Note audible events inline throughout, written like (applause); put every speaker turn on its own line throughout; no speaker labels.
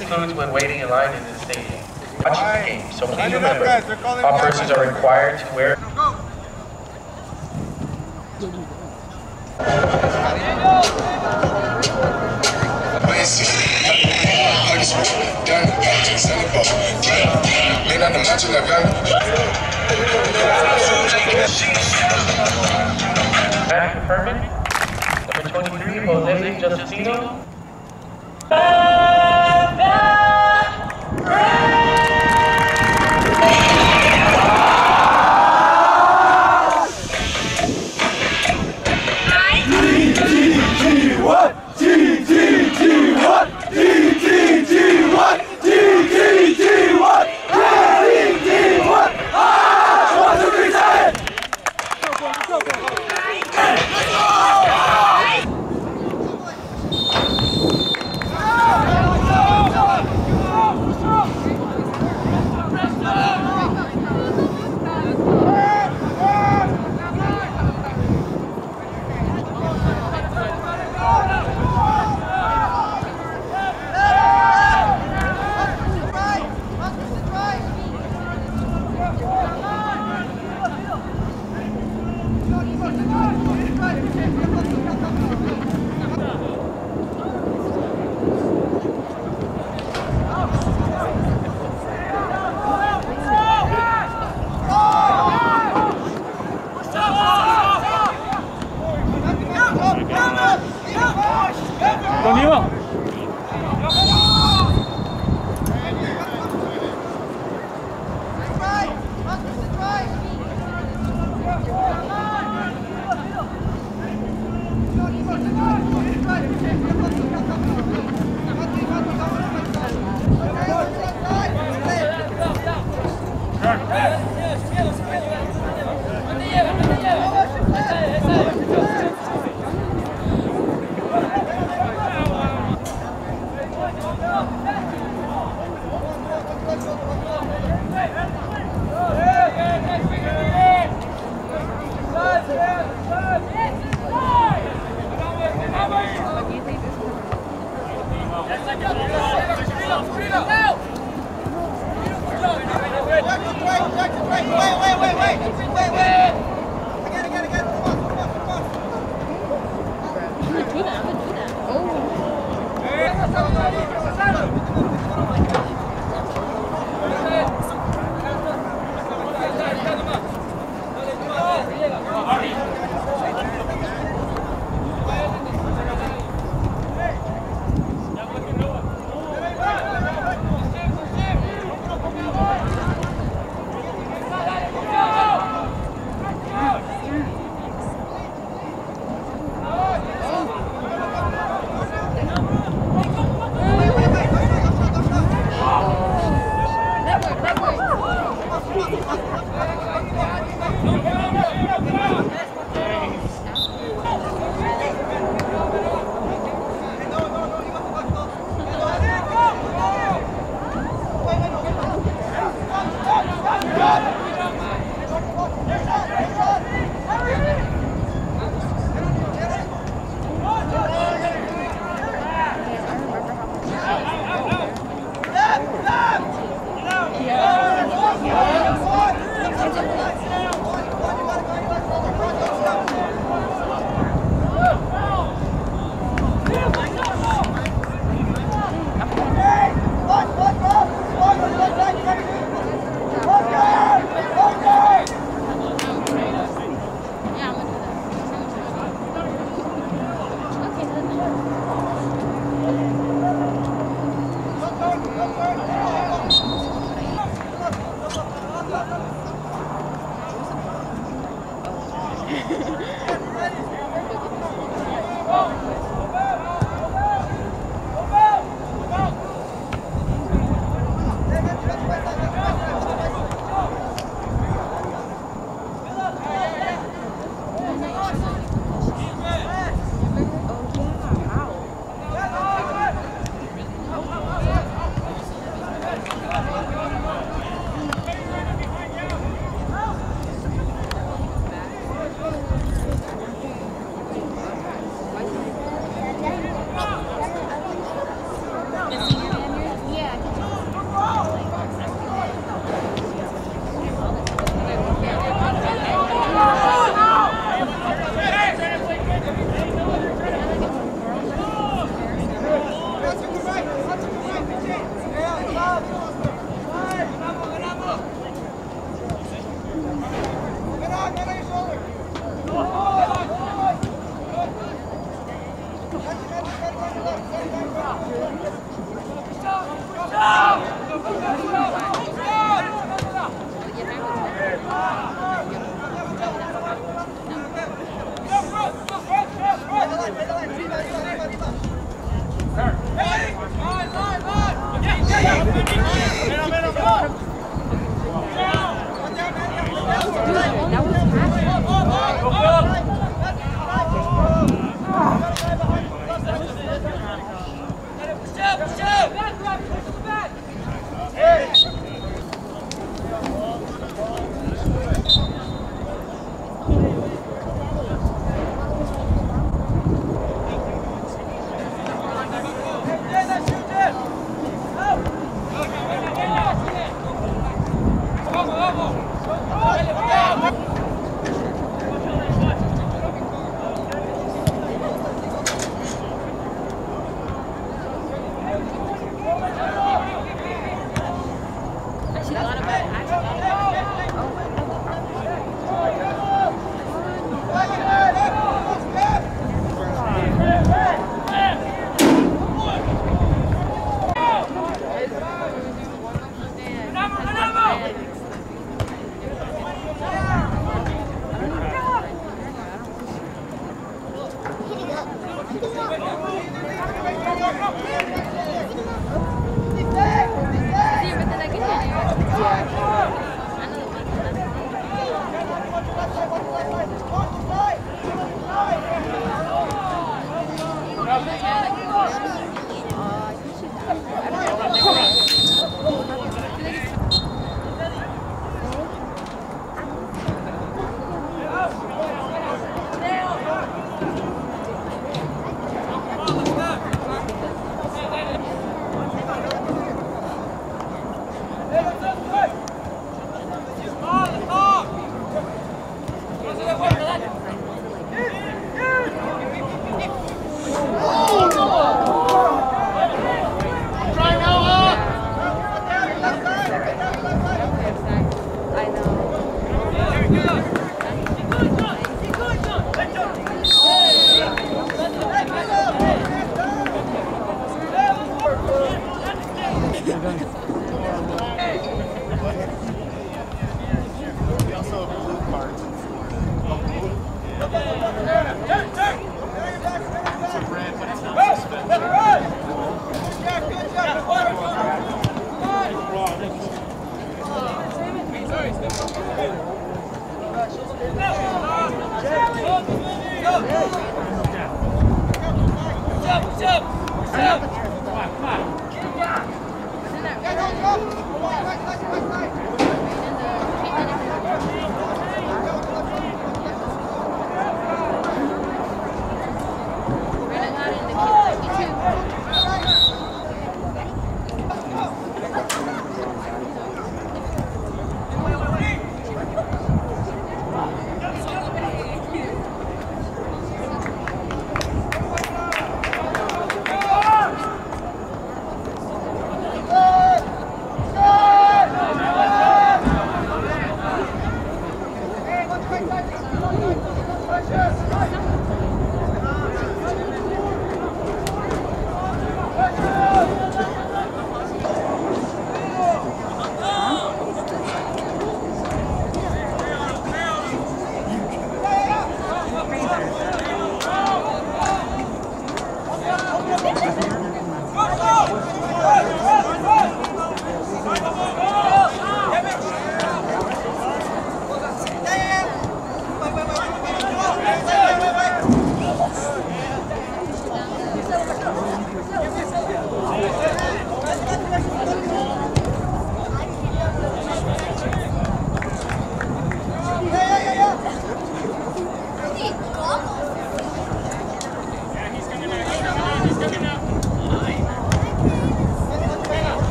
includes when waiting in line in the stadium. Watching the game, so please remember, all persons are required to wear Back confirming. Number 23, Jose Justino.
Ah! Back! Do that. I'm going to do that. Oh.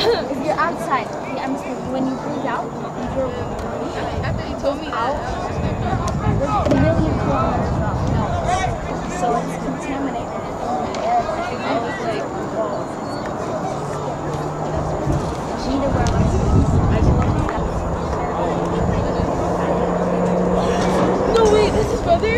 (coughs) if you're outside, I'm when you breathe out, you're
After you told me
out. There's a million kilometers So it's contaminated in the air.
I was like no wait, this is brother?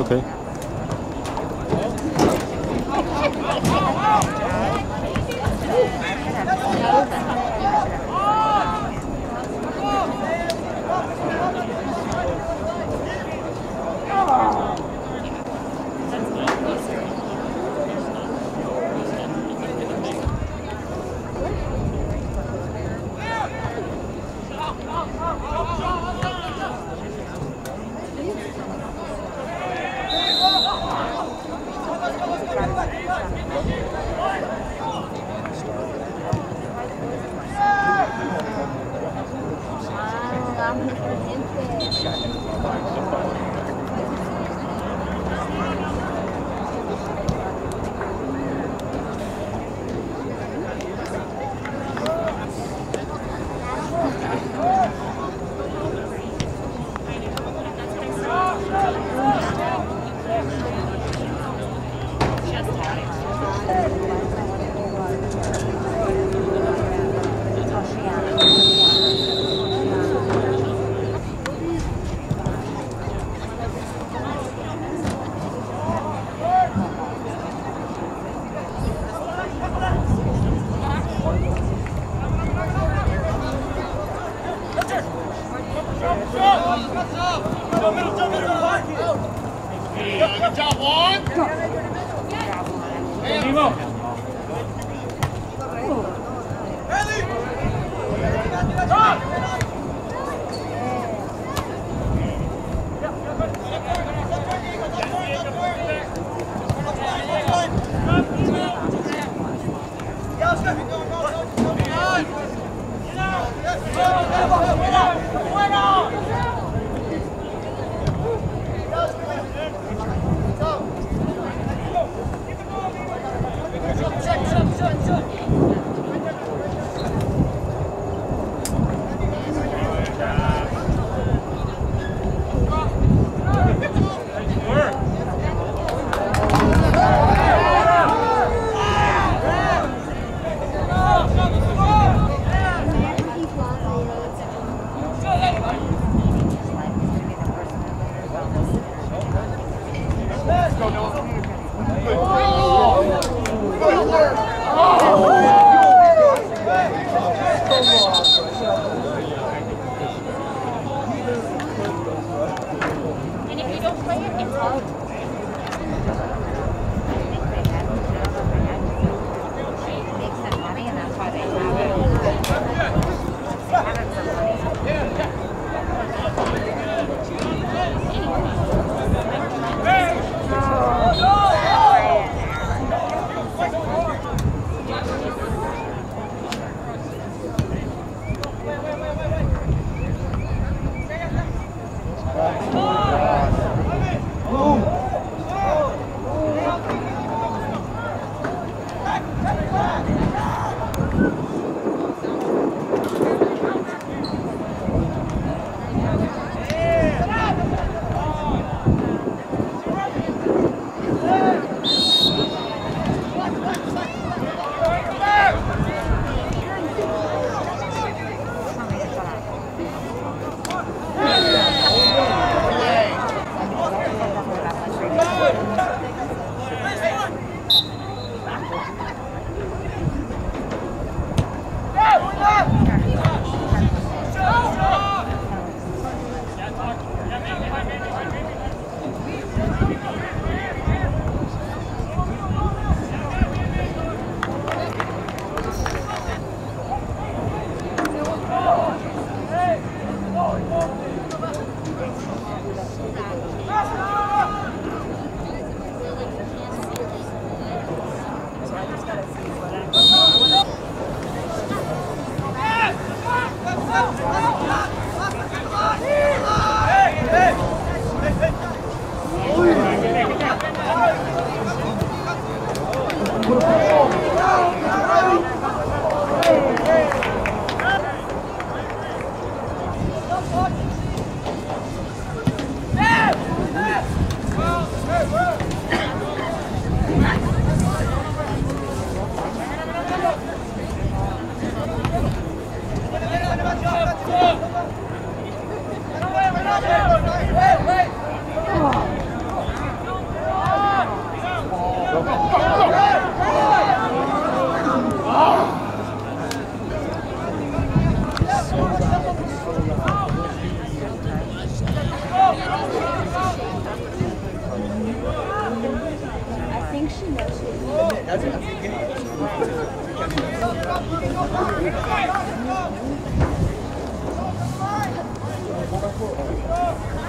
Okay.
Thank you.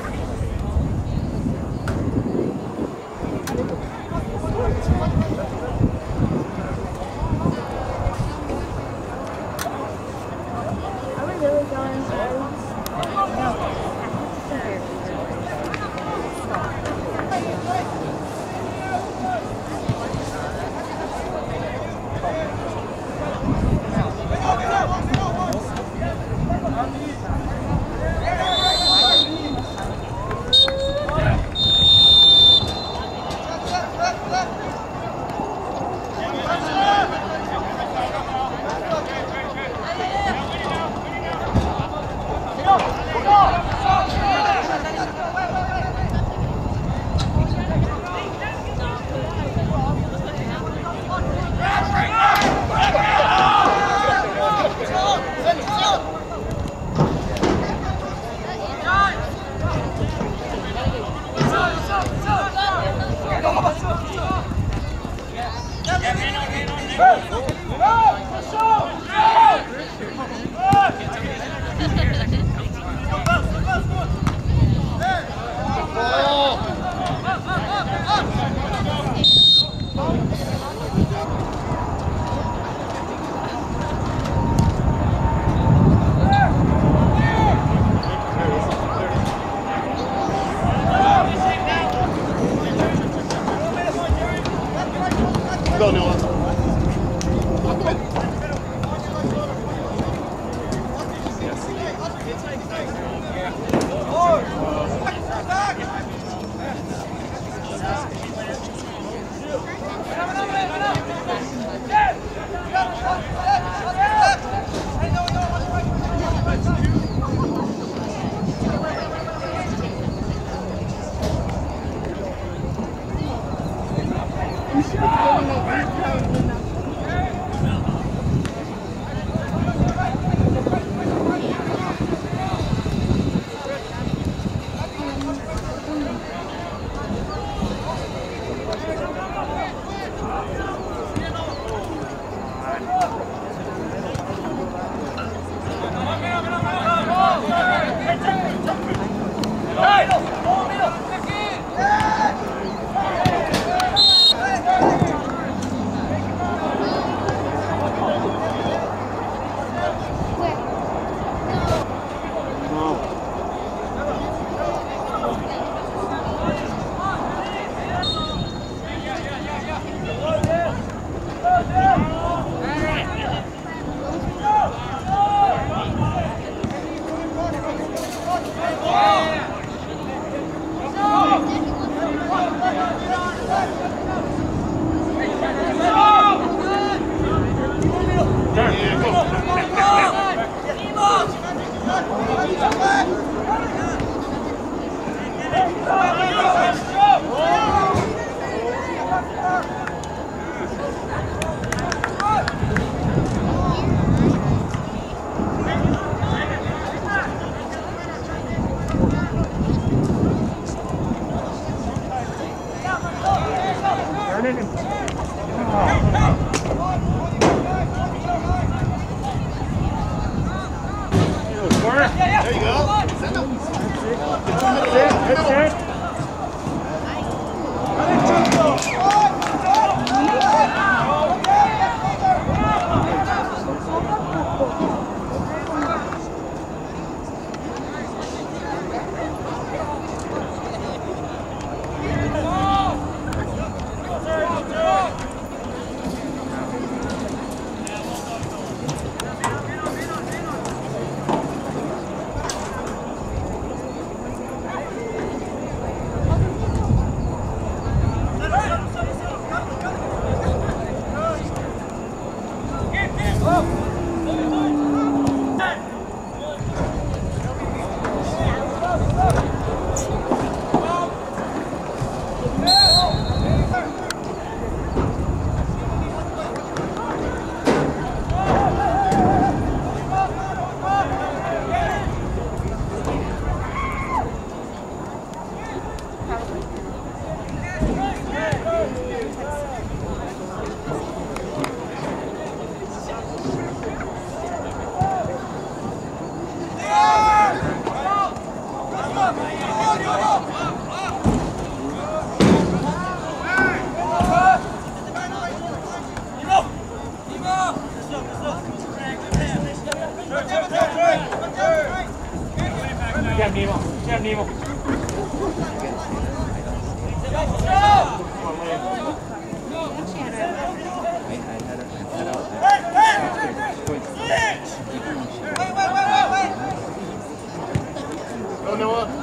Noah.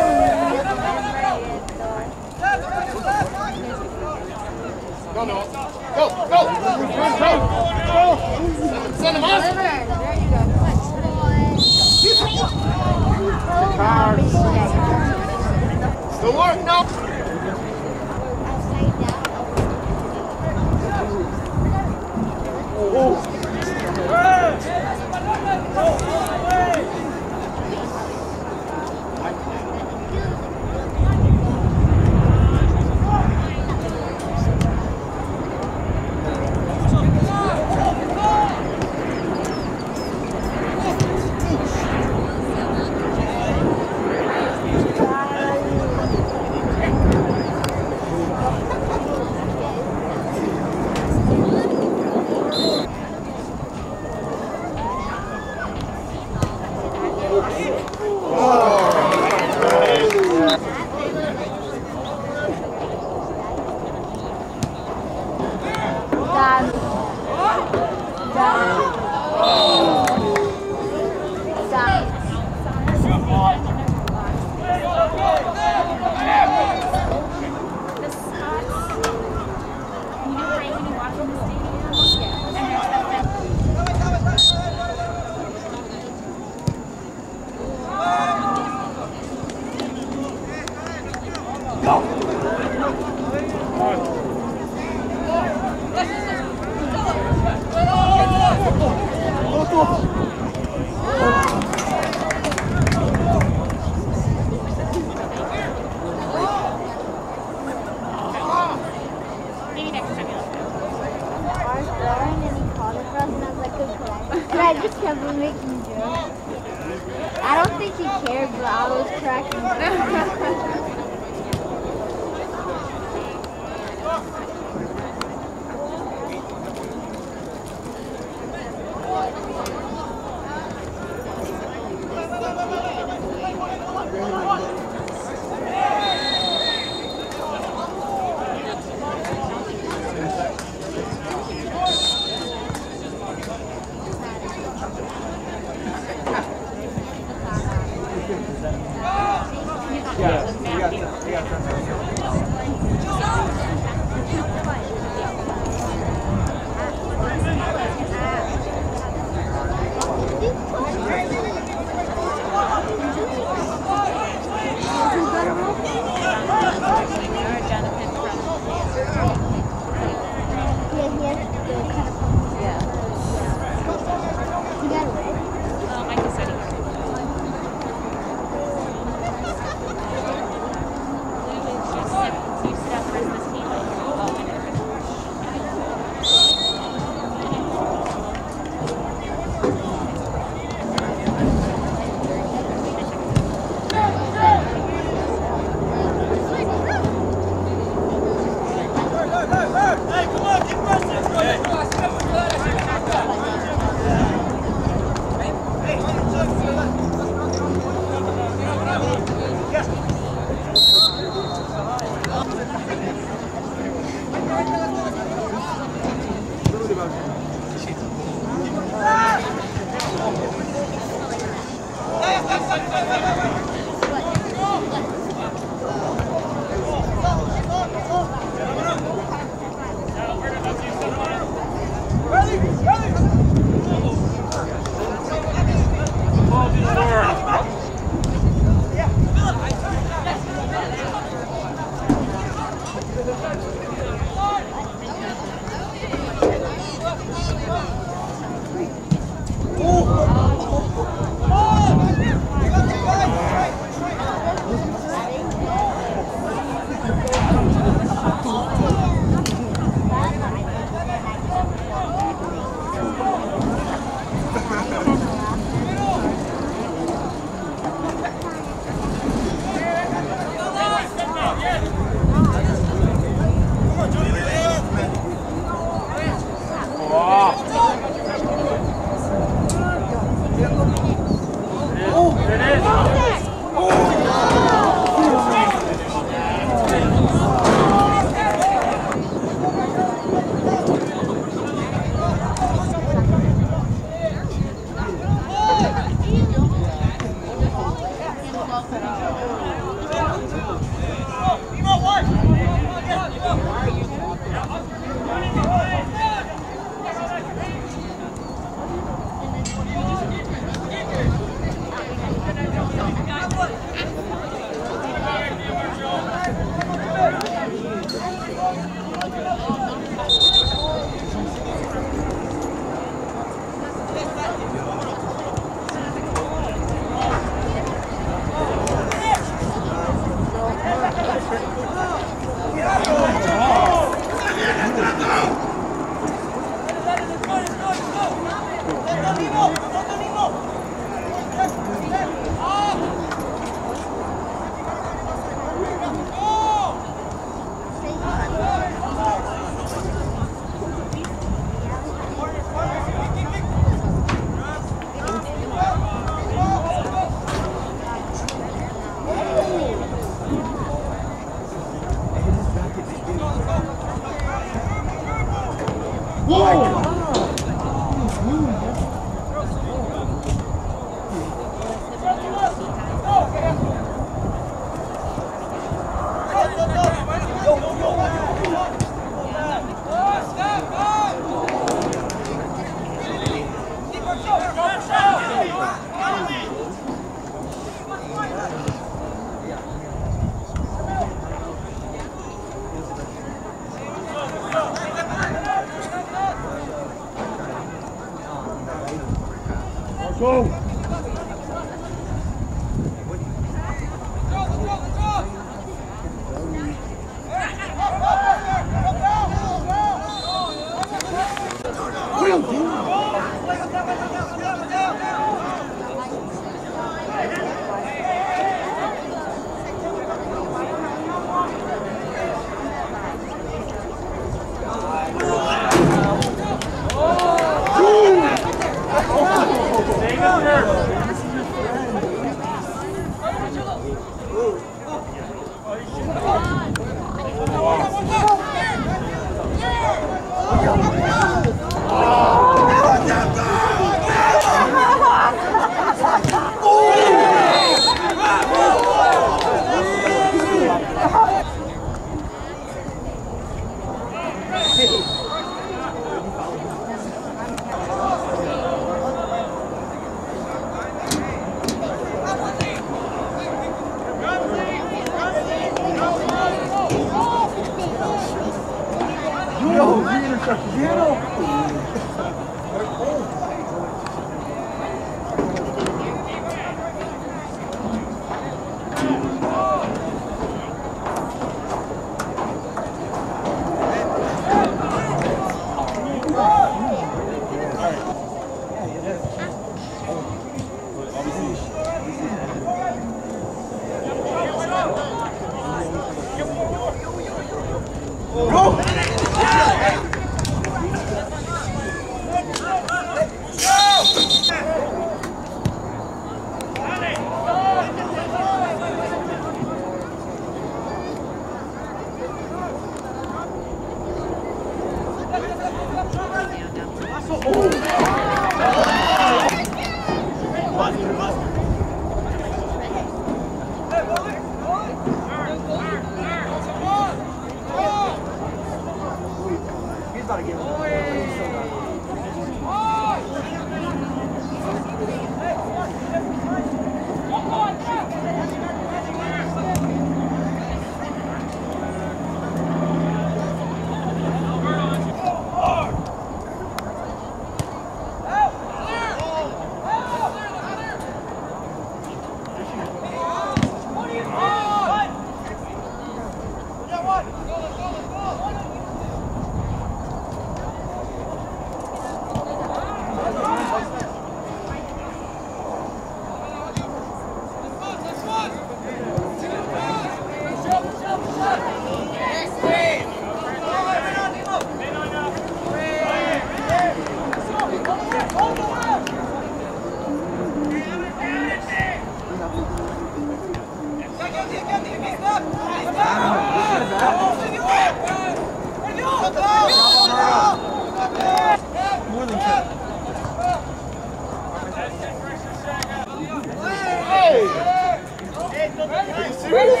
Are you serious?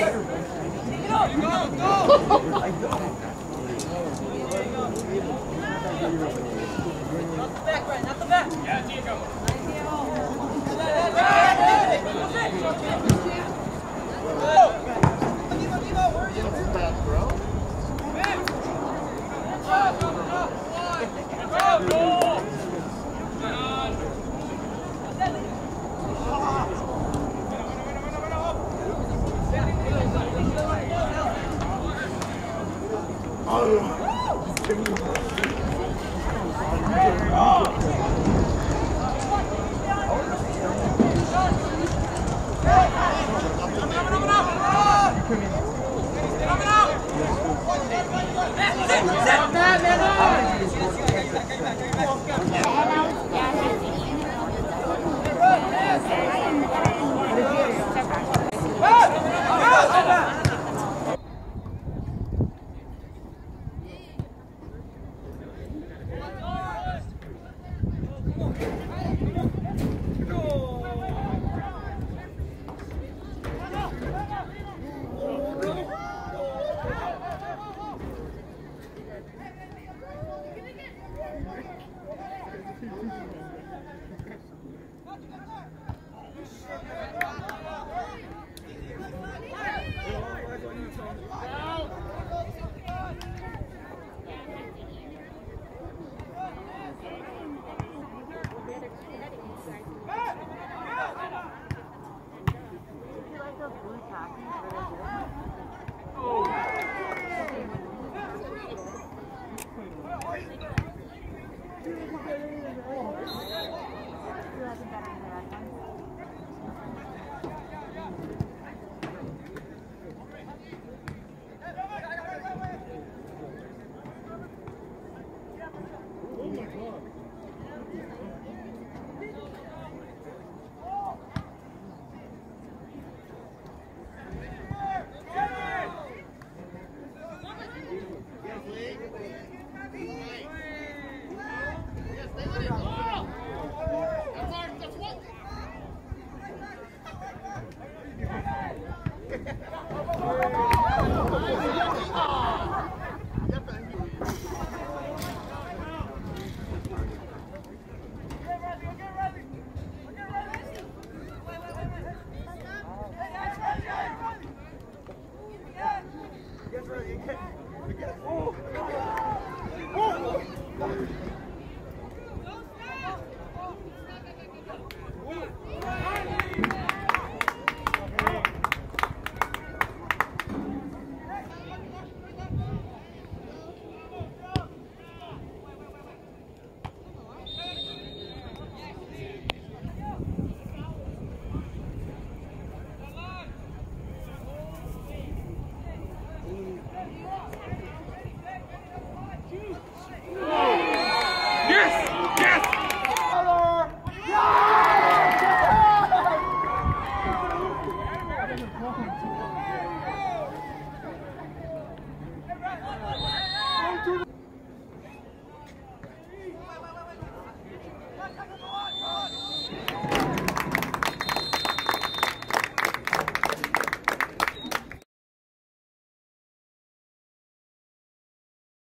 Take it
off. Go, go.
I don't. Not the
back, right? Not the back. Yeah, Diego. Nice, Diego. Go, go,
go.